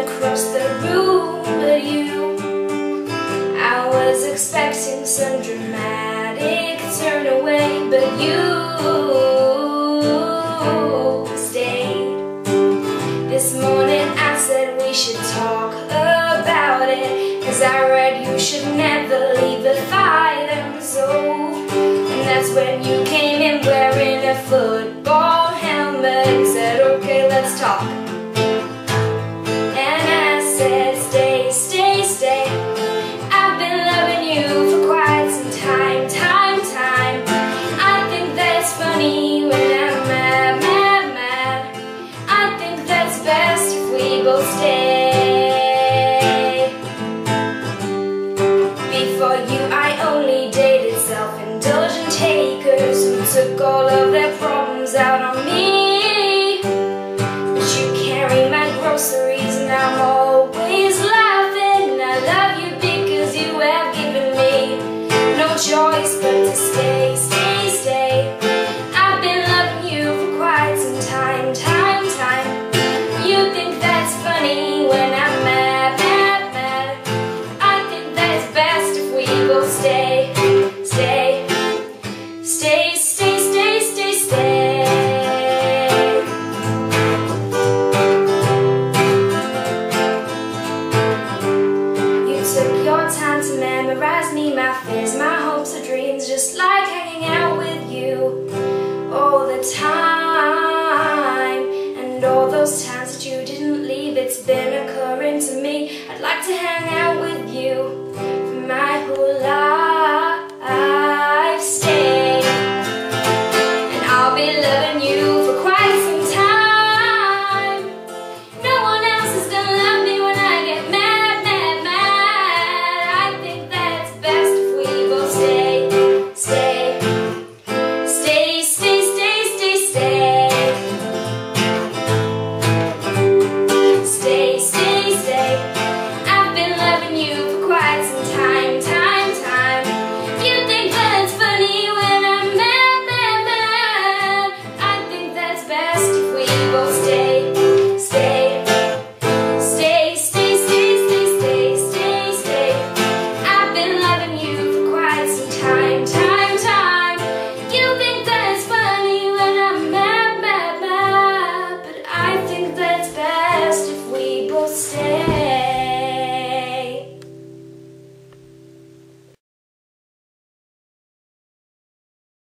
across the room but you. I was expecting some dramatic turn away but you stayed. This morning I said we should talk about it Cause I read you should never leave the fighting so And that's when you came in wearing a football both stay. Before you I only dated self-indulgent takers Who took all of their problems out on me. But you carry my groceries and I'm always laughing. I love you because you have given me no choice but to stay, stay my hopes, and dreams, just like hanging out with you all the time. And all those times that you didn't leave, it's been occurring to me. I'd like to hang out Been you for quite some time,